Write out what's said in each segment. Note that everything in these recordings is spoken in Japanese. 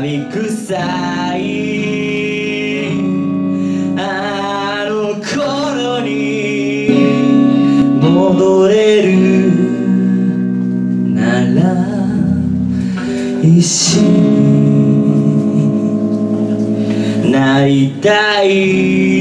み臭い。あの頃に戻れるなら一緒になりたい。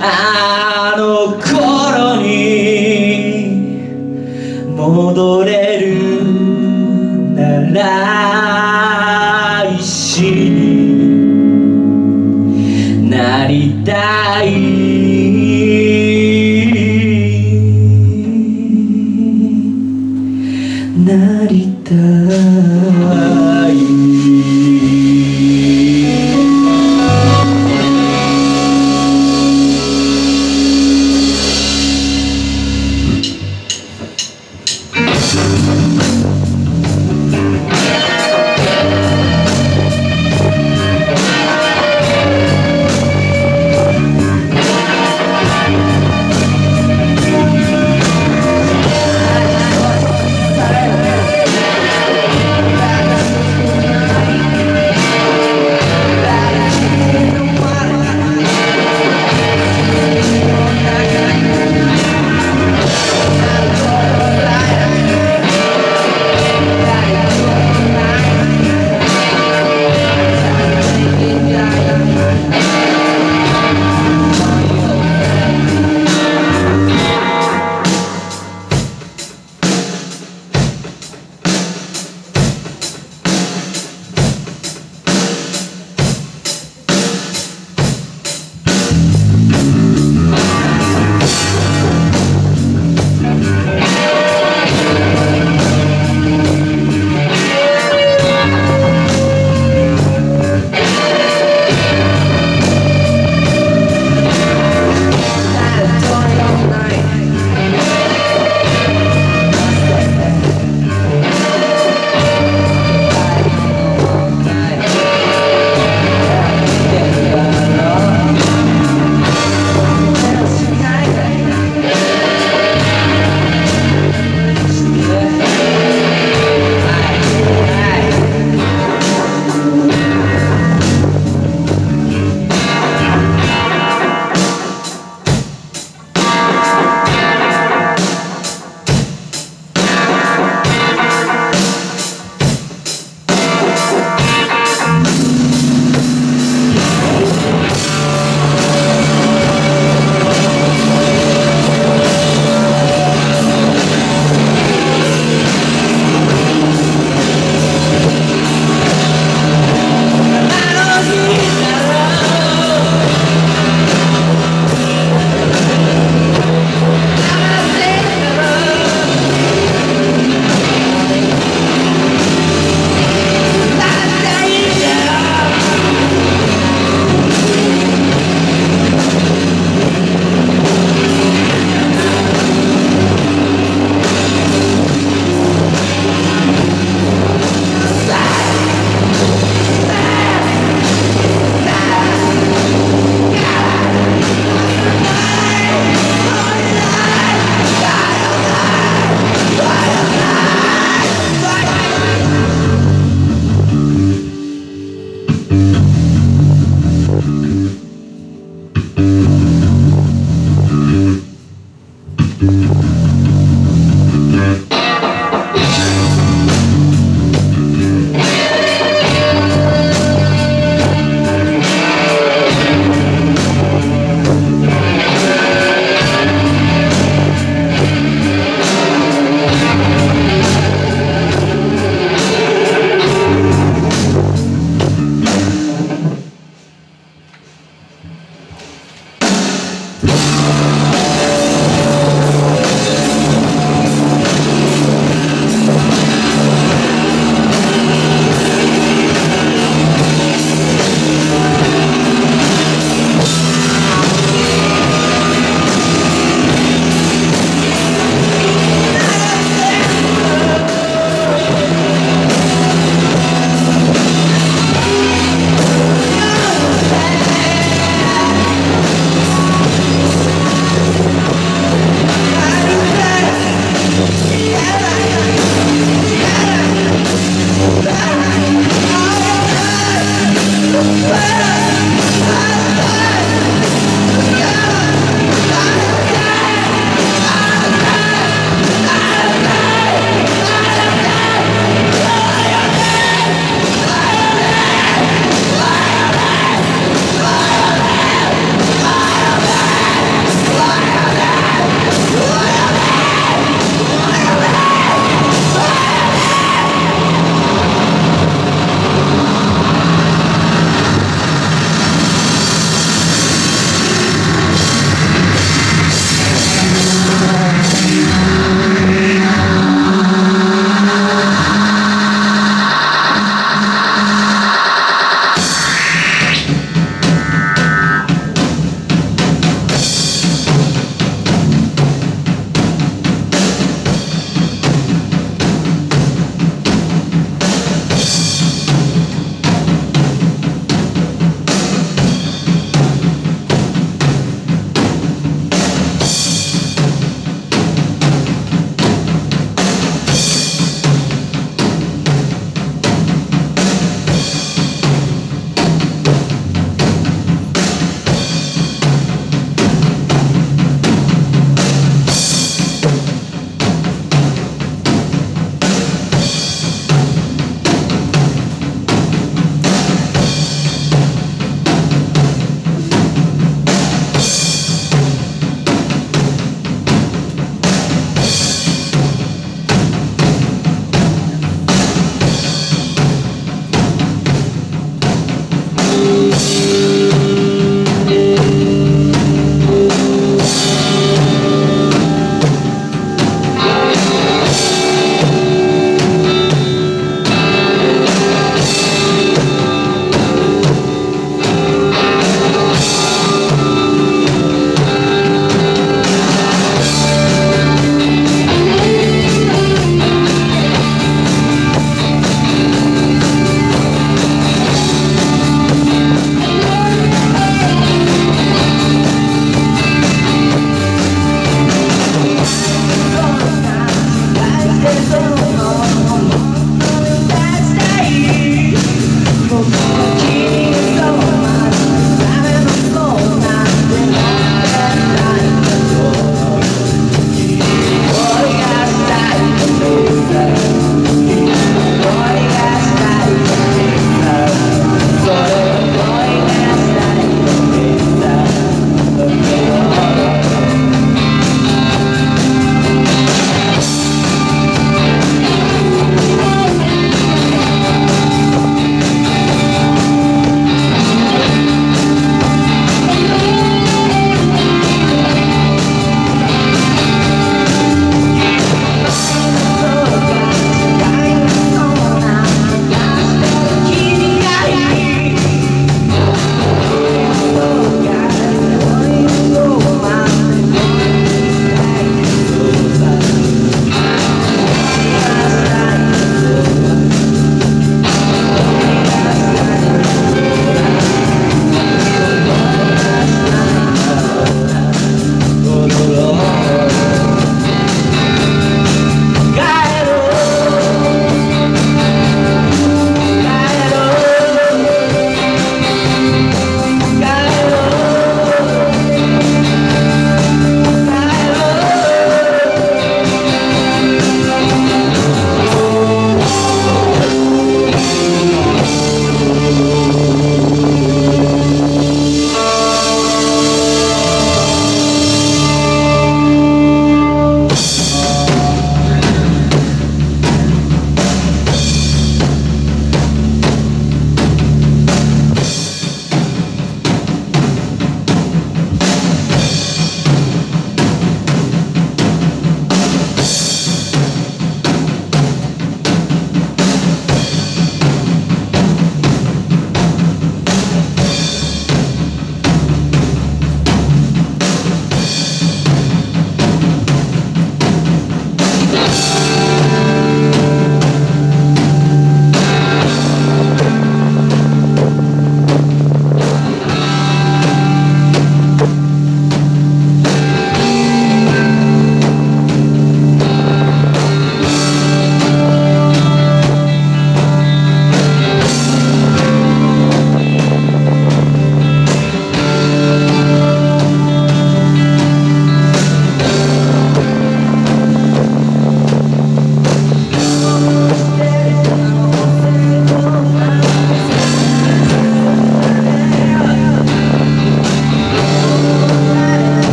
あの頃に戻れるなら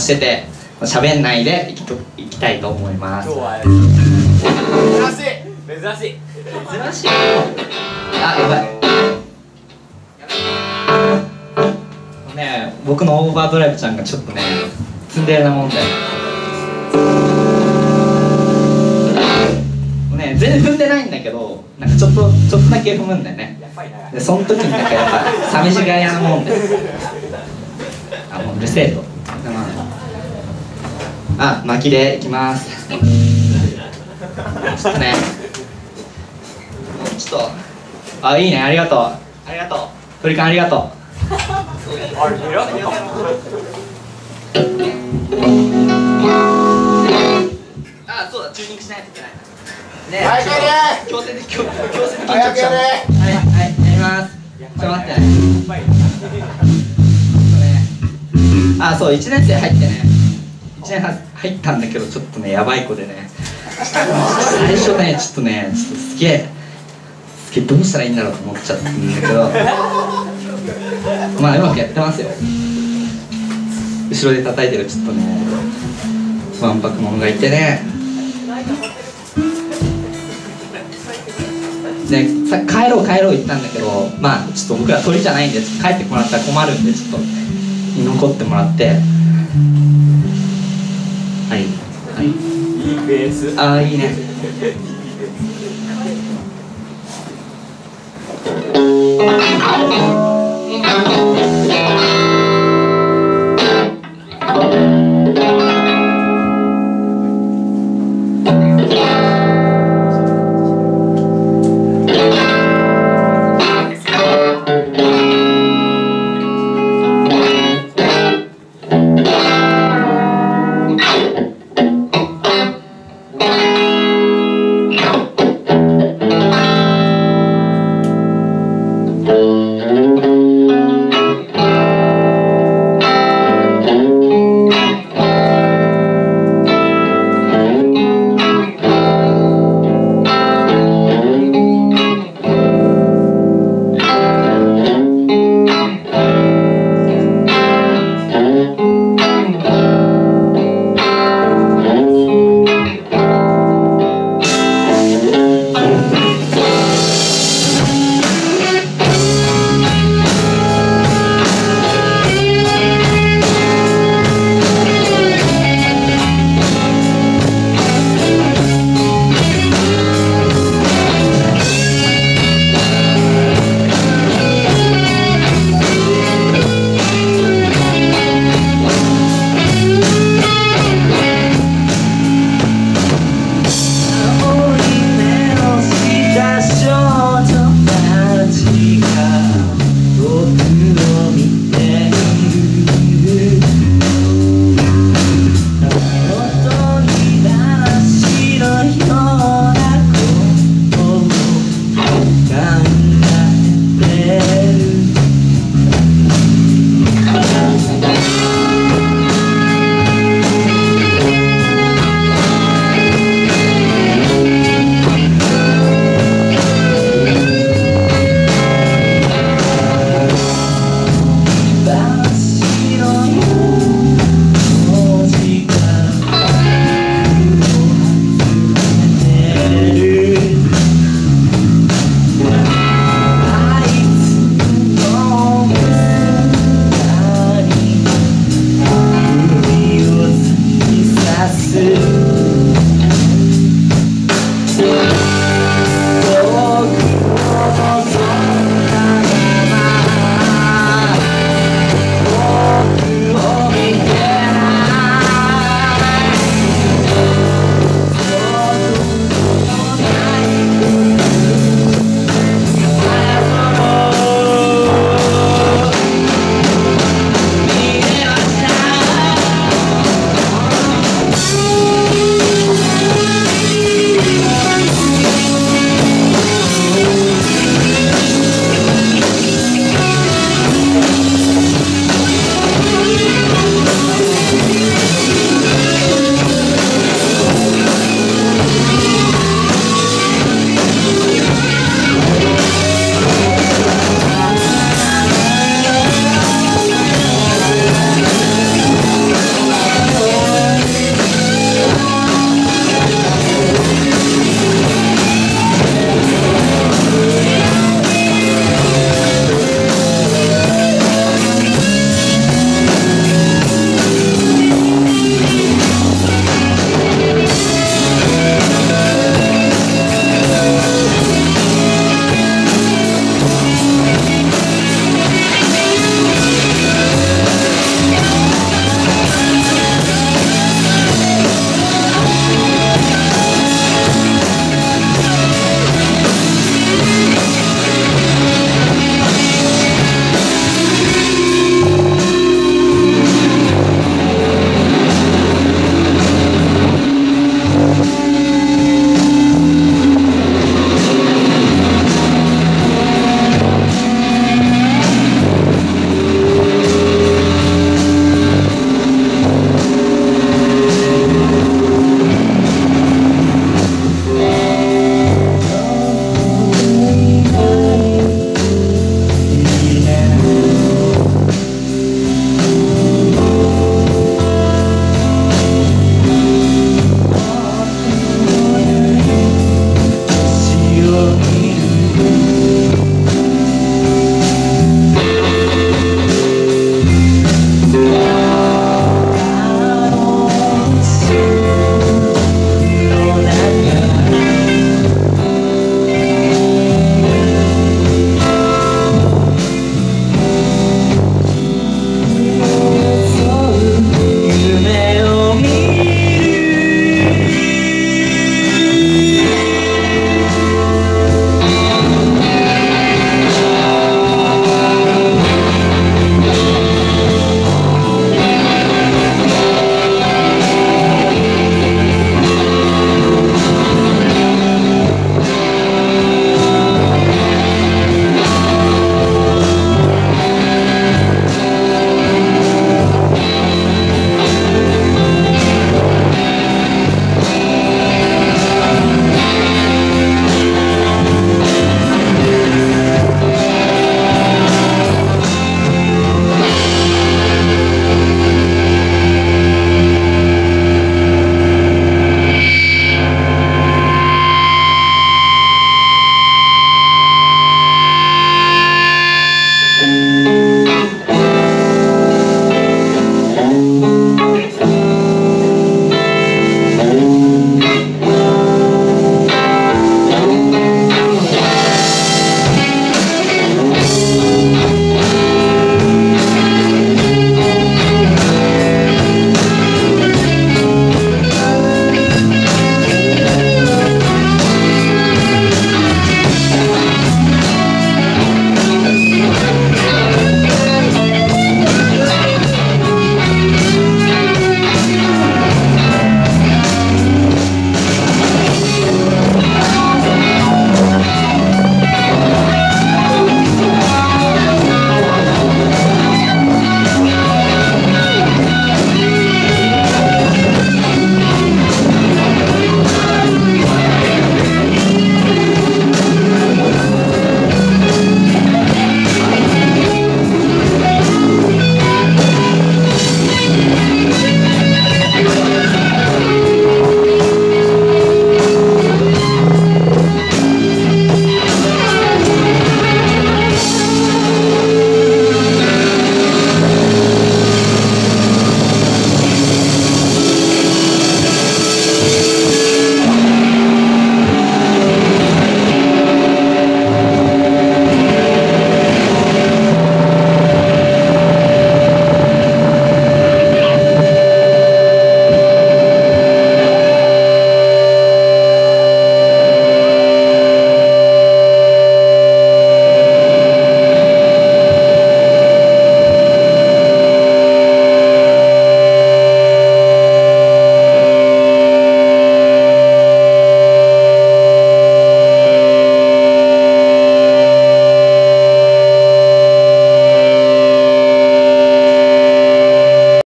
してて喋んないでいきといきたいと思います。今日は珍しい。珍しい。珍しい。あやばい。ね僕のオーバードライブちゃんがちょっとねツンデレなもんでね全然踏んでないんだけどなんかちょっとちょっとだけ踏むんだよね。でその時になんかやっぱ寂しがり屋なもんであもううるせえとあ巻きでいきます。ちょっとね。ちょっと。あいいね。ありがとう。ありがとう。鳥感ありがとう。あれ偉あそうだ。チューニングしないといけないね早くやれ強制的強強制的早くやれはいはいやります。ちょっと待って。あそう1年生入ってね。1年は入ったんだけどちょっとねやばい子でね。最初ねちょっとねちょっとすげえすげえどうしたらいいんだろうと思っちゃったんだけど。まあうまくやってますよ。後ろで叩いてるちょっとねわんぱく者がいてね。ねさ帰ろう帰ろう言ったんだけどまあちょっと僕ら鳥じゃないんで帰ってもらったら困るんでちょっと残ってもらって。ベースああいいね。